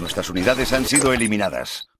Nuestras unidades han sido eliminadas.